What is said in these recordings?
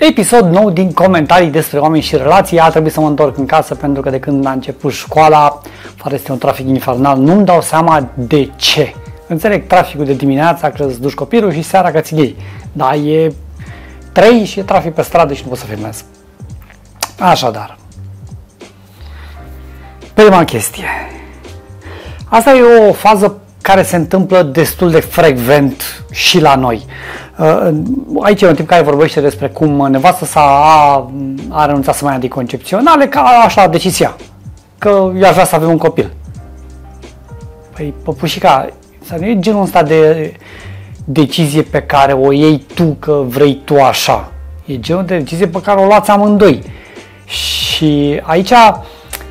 Episod nou din comentarii despre oameni și relații. A trebuit să mă întorc în casă pentru că de când a început școala, fără este un trafic infernal, nu-mi dau seama de ce. Înțeleg traficul de dimineața, că îți duci copilul și seara că ți iei. Dar e 3 și e trafic pe stradă și nu poți să filmez. Așadar, prima chestie. Asta e o fază care se întâmplă destul de frecvent și la noi. Uh, aici e un tip care vorbește despre cum nevastă sa a, a renunțat să mai anticoncepționale, ca așa decizia, că eu aș vrea să avem un copil. Păi, păpușica, să nu e genul ăsta de decizie pe care o iei tu că vrei tu așa. E genul de decizie pe care o luați amândoi. Și aici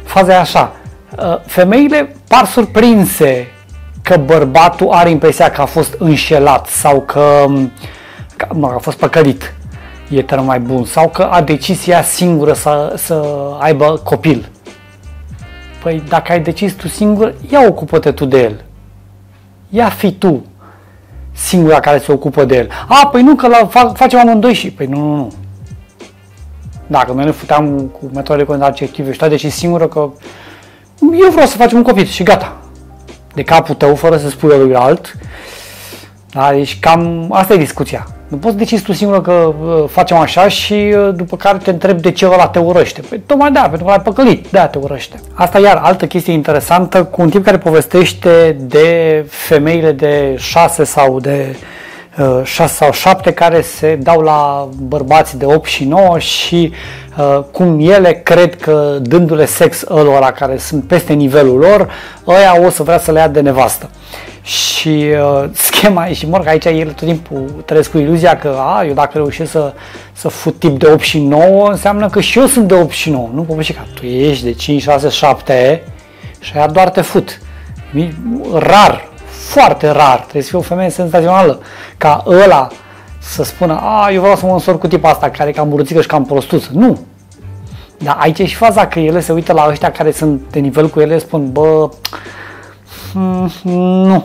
faza e așa. Uh, femeile par surprinse că bărbatul are impresia că a fost înșelat sau că, că mă, a fost păcălit, e termen mai bun, sau că a decis ea singură să, să aibă copil. Păi dacă ai decis tu singur, ia ocupă-te tu de el. Ia fi tu singura care se ocupă de el. A, păi nu, că la, fac, facem amândoi și... Păi nu, nu, nu. Dacă noi ne futeam cu metode contraceptive și tu ai decis singură că eu vreau să facem un copil și gata de capul tău fără să spui lui alt. Da? Deci cam asta e discuția. Nu poți decizi tu singur că uh, facem așa și uh, după care te întrebi de ce ăla te urăște. Păi tocmai da, pentru că l-ai păcălit, de te urăște. Asta iar altă chestie interesantă cu un tip care povestește de femeile de 6 sau de 6 uh, sau 7 care se dau la bărbați de 8 și 9 și uh, cum ele cred că dându-le sex ălora care sunt peste nivelul lor, ăia o să vrea să le ia de nevastă. Și uh, schema e și mor că aici ele tot timpul trăiesc cu iluzia că a, eu dacă reușesc să, să fut tip de 8 și 9, înseamnă că și eu sunt de 8 și 9. Nu poți că tu ești de 5, 6, 7 și aia doar te fut. Rar, foarte rar, trebuie să fie o femeie senzațională, ca ăla să spună, a, eu vreau să mă însor cu tipa asta, care e cam burățică și cam prostuță. Nu. Dar aici e și faza că ele se uită la ăștia care sunt de nivel cu ele, spun, bă, mm, nu,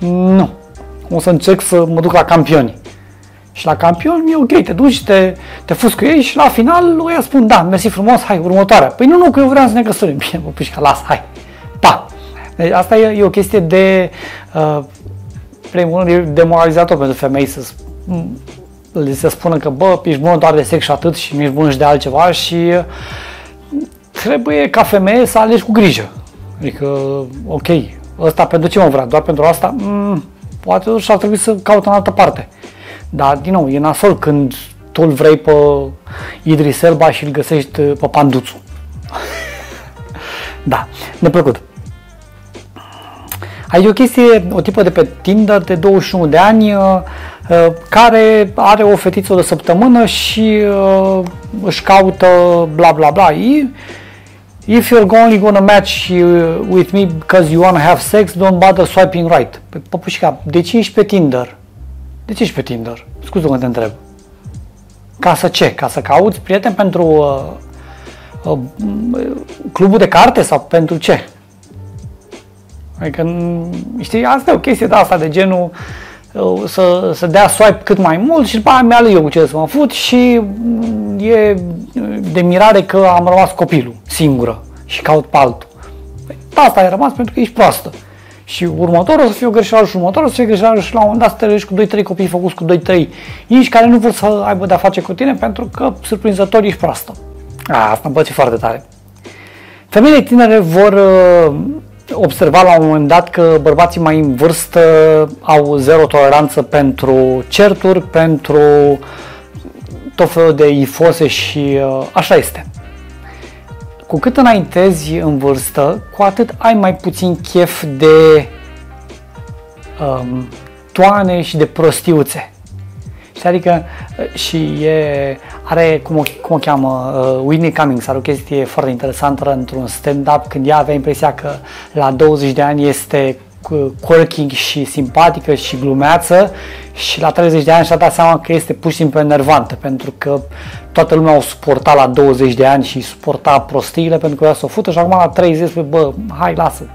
nu, o să încerc să mă duc la campioni. Și la campioni e ok, te duci, te, te fuzi cu ei și la final ăia spun, da, mersi frumos, hai, următoarea. Păi nu, nu, că eu vreau să ne căsătorim. Bine, bă, pușca, las, hai, pa. Deci asta e, e o chestie de, uh, primul rând, e demoralizator pentru femei să li se spună că, bă, ești bună doar de sex și atât și nu ești bună și de altceva și uh, trebuie ca femeie să alegi cu grijă. Adică, ok, ăsta pentru ce mă vrea? Doar pentru asta? Mm, poate și ar trebui să caut în altă parte. Dar, din nou, e nasol când tu îl vrei pe Idris Elba și îl găsești pe Panduțu. da, neplăcut. Aici o chestie, o tipă de pe Tinder de 21 de ani uh, uh, care are o fetiță de săptămână și uh, își caută bla bla bla. If you're only gonna match with me because you wanna have sex, don't bother swiping right. Păi, păpușica, de ce ești pe Tinder? De ce ești pe Tinder? Scuze că te întreb. Ca să ce? Ca să cauți prieteni pentru uh, uh, clubul de carte sau pentru ce? Adică, știi, asta e o chestie de asta, de genul uh, să, să dea swipe cât mai mult și după aia mi eu cu ce să mă fut și mm, e de mirare că am rămas copilul, singură și caut pe altul. Păi, asta ai rămas pentru că ești proastă. Și următorul o să fie o greșeală și următorul o să fie greșeală și la un moment dat să te cu 2-3 copii făcuți cu 2-3 inși care nu vor să aibă de-a face cu tine pentru că surprinzător ești proastă. A, asta îmi place foarte tare. Femeile tinere vor uh, observat la un moment dat că bărbații mai în vârstă au zero toleranță pentru certuri, pentru tot felul de ifose și uh, așa este. Cu cât înaintezi în vârstă, cu atât ai mai puțin chef de um, toane și de prostiuțe. Și adică și e, are, cum o, cum o cheamă, uh, Whitney Cummings, are o chestie foarte interesantă într-un stand-up când ea avea impresia că la 20 de ani este quirking și simpatică și glumeață și la 30 de ani și-a dat seama că este pur și simplu enervantă pentru că toată lumea o suporta la 20 de ani și suporta prostiile pentru că ea s-o fută și acum la 30 spune, bă, hai lasă,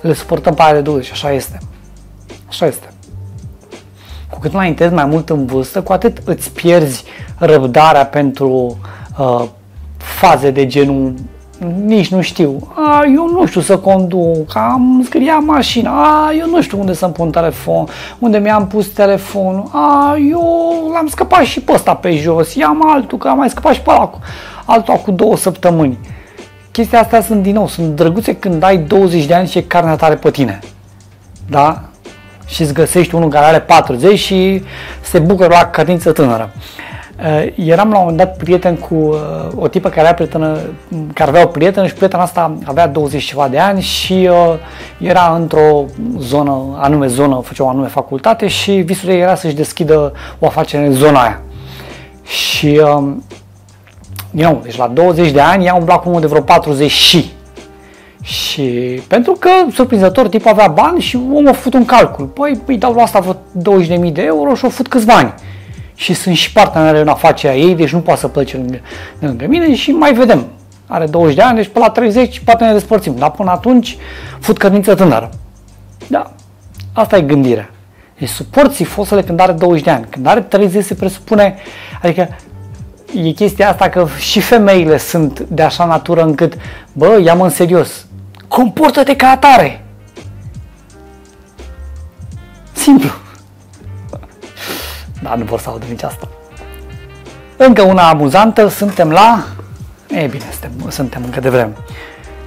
le suportăm pe aia de 20 și așa este. Așa este cu cât mai intezi mai mult în vârstă, cu atât îți pierzi răbdarea pentru uh, faze de genul nici nu știu. A, eu nu știu să conduc, am scria mașina, a, eu nu știu unde să-mi pun telefon, unde mi-am pus telefonul, a, eu l-am scăpat și pe ăsta pe jos, i-am altul, că am mai scăpat și pe ăla, altul cu două săptămâni. Chestia astea sunt din nou, sunt drăguțe când ai 20 de ani și e carnea tare pe tine. Da? Și îți găsești unul care are 40 și se bucură la cădință tânără. Uh, eram la un moment dat prieten cu uh, o tipă care, avea prietenă, care avea o prietenă și prietena asta avea 20 ceva de ani și uh, era într-o zonă, anume zonă, făcea o anume facultate și visul ei era să-și deschidă o afacere în zona aia. Și, uh, din nou, deci la 20 de ani ea umbla cu unul de vreo 40 și. Și pentru că, surprinzător, tipul avea bani și omul a făcut un calcul. Păi, îi dau la asta vreo 20.000 de euro și au făcut câțiva ani și sunt și parteneri în afacerea ei, deci nu poate să plece lângă, lângă mine și mai vedem. Are 20 de ani, deci pe la 30 poate ne despărțim, dar până atunci fut cărniță tânără. Da, asta e gândirea. Deci suporți fosele când are 20 de ani. Când are 30 se presupune, adică e chestia asta că și femeile sunt de așa natură încât, bă, ia-mă în serios, comportă-te ca atare. Simplu. Dar nu vor să audă nici asta. Încă una amuzantă, suntem la... E bine, suntem, suntem încă de vreme.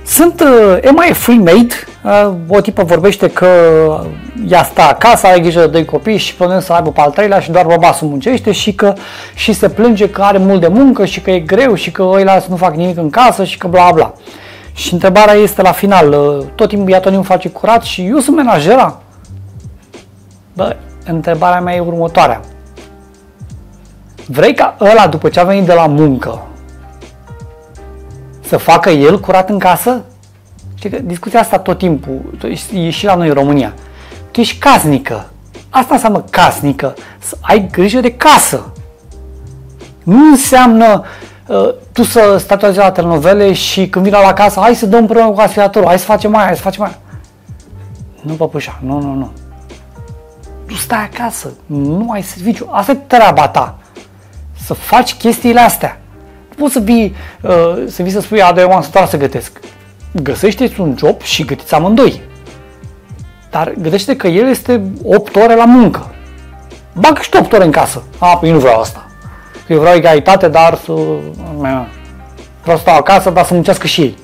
Sunt, uh, am I free made? Uh, o tipă vorbește că ea stă acasă, are grijă de doi copii și plănuiește să aibă pe al treilea și doar bărbatul muncește și că și se plânge că are mult de muncă și că e greu și că ăia nu fac nimic în casă și că bla bla. Și întrebarea este la final, uh, tot timpul ea tot face curat și eu sunt menajera? Bă, întrebarea mea e următoarea. Vrei ca ăla, după ce a venit de la muncă, să facă el curat în casă? Știi că discuția asta tot timpul, e și la noi în România. Tu ești casnică. Asta înseamnă casnică. Să ai grijă de casă. Nu înseamnă uh, tu să stai toată ziua la telenovele și când vii la casă, hai să dăm împreună cu aspiratorul, hai să facem mai, hai să facem mai. Nu, păpușa, nu, nu, nu. Tu stai acasă, nu ai serviciu, asta e treaba ta să faci chestiile astea. Nu poți să vii, uh, să vii să spui, a, eu am stat să gătesc. Găsește-ți un job și gătiți amândoi. Dar gândește că el este 8 ore la muncă. Bagă și 8 ore în casă. A, păi nu vreau asta. Eu vreau egalitate, dar să... Vreau să stau acasă, dar să muncească și ei.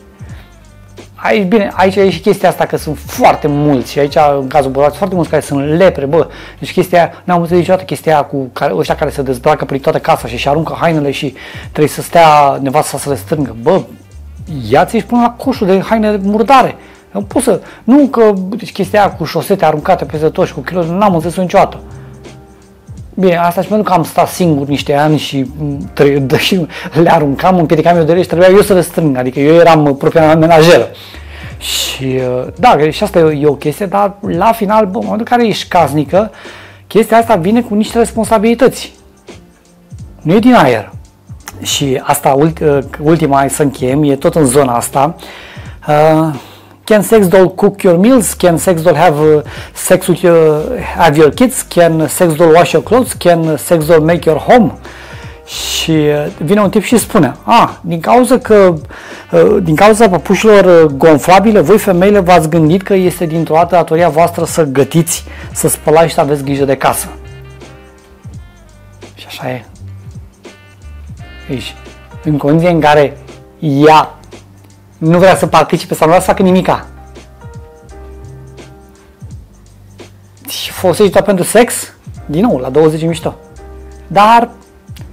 Aici, bine, aici e și chestia asta că sunt foarte mulți și aici, în cazul bărbaților, foarte mulți care sunt lepre, bă. Deci chestia, n-am văzut niciodată chestia aia cu care, ăștia care se dezbracă prin toată casa și își aruncă hainele și trebuie să stea nevasta să le strângă. Bă, ia-ți până la coșul de haine murdare. Nu pot să, nu că deci chestia aia cu șosete aruncate peste tot și cu kilo, n-am înțeles niciodată. Bine, asta și pentru că am stat singur niște ani și, tre- și le aruncam, împiedicam eu de ele și trebuia eu să le strâng, adică eu eram propria mea menajeră. Și uh, da, și asta e o chestie, dar la final, bă, în momentul în care ești casnică, chestia asta vine cu niște responsabilități. Nu e din aer. Și asta, uh, ultima, să încheiem, e tot în zona asta. Uh, Can sex doll cook your meals? Can sex doll have uh, sex with your, have your kids? Can sex doll wash your clothes? Can sex doll make your home? Și uh, vine un tip și spune, a, din cauza că, uh, din cauza păpușilor uh, gonflabile, voi femeile v-ați gândit că este dintr-o dată datoria voastră să gătiți, să spălați și să aveți grijă de casă. Și așa e. Deci, în condiții în care ea nu vrea să participe sau nu vrea să facă nimica. Și folosești doar pentru sex, din nou, la 20 mișto. Dar,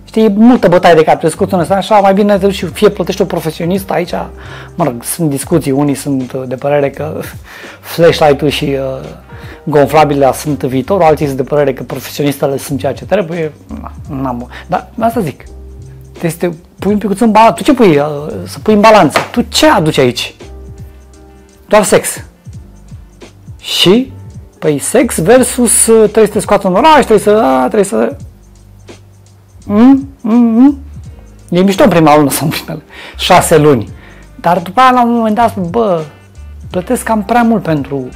știi, e multă bătaie de cap, te scuți ăsta, așa, mai bine te și fie plătești o profesionist aici, mă rog, sunt discuții, unii sunt de părere că flashlight-ul și uh, gonflabile sunt viitorul, alții sunt de părere că profesionistele sunt ceea ce trebuie, n-am, dar asta zic, este pui un pic în balanță. Tu ce pui? Uh, să pui în balanță. Tu ce aduci aici? Doar sex. Și? Păi sex versus uh, trebuie să te scoată în oraș, trebuie să... A, trebuie să... Mm? Mm? Mm? E mișto în prima lună sau în primele șase luni. Dar după aia, la un moment dat, bă, plătesc cam prea mult pentru,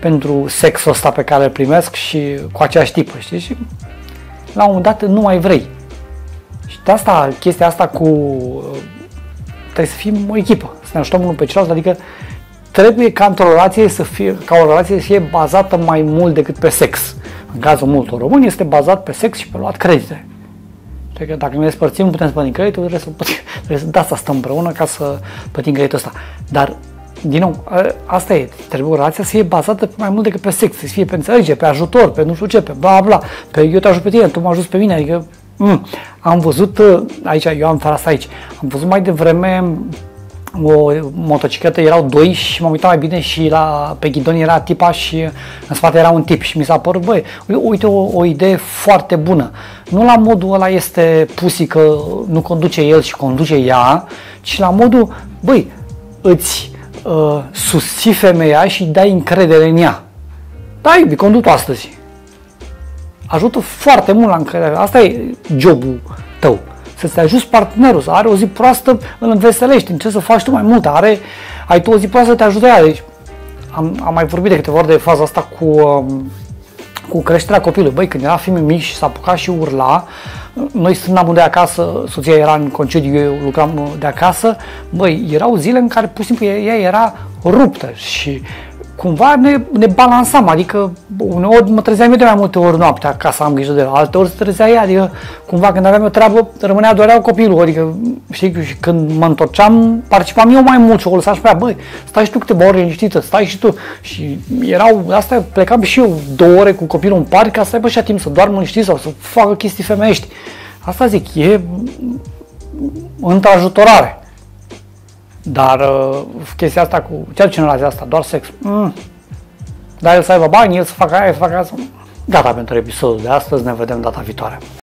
pentru sexul ăsta pe care îl primesc și cu aceeași tipă, știi? Și la un moment dat nu mai vrei de asta, chestia asta cu trebuie să fim o echipă, să ne ajutăm unul pe celălalt, adică trebuie ca într-o relație să fie, ca o relație să fie bazată mai mult decât pe sex. În cazul multor români este bazat pe sex și pe luat credite. Cred că dacă ne despărțim, putem să plătim creditul, trebuie să, plătim, trebuie să, de asta stăm împreună ca să plătim creditul ăsta. Dar, din nou, asta e, trebuie o relație să fie bazată pe mai mult decât pe sex, să fie pe înțelegere, pe ajutor, pe nu știu ce, pe bla bla, pe eu te ajut pe tine, tu mă ajuți pe mine, adică mm, am văzut, aici, eu am asta aici, am văzut mai devreme o motocicletă, erau doi și m-am uitat mai bine și la, pe ghidon era tipa și în spate era un tip și mi s-a părut, băi, uite o, o idee foarte bună. Nu la modul ăla este pusi că nu conduce el și conduce ea, ci la modul, băi, îți uh, susții femeia și dai încredere în ea. Da, iubi, conduc astăzi. Ajută foarte mult la încredere. Asta e jobul tău să-ți ajuți partenerul, să are o zi proastă, îl înveselești, încerci să faci tu mai mult, are, ai tu o zi proastă, te ajută ea. Deci, am, am mai vorbit de câteva ori de faza asta cu, um, cu creșterea copilului. Băi, când era fiul mic și s-a apucat și urla, noi stând de acasă, soția era în concediu, eu lucram de acasă, băi, erau zile în care pur și simplu ea era ruptă și cumva ne, ne balansam, adică uneori mă trezeam eu de mai multe ori noaptea ca să am grijă de el, alte ori se trezea ea, adică cumva când aveam o treabă rămânea doar copilul, adică știi, și când mă întorceam, participam eu mai mult și o lăsam și pe ea, băi, stai și tu câteva ore liniștită, stai și tu și erau, asta plecam și eu două ore cu copilul în parc ca să aibă și timp să doarmă liniștit sau să facă chestii femeiești. Asta zic, e într ajutorare. Dar uh, chestia asta cu ce generația asta, doar sex. Mm. Dar el să aibă bani, el să facă aia, să facă asta. Gata pentru episodul de astăzi, ne vedem data viitoare.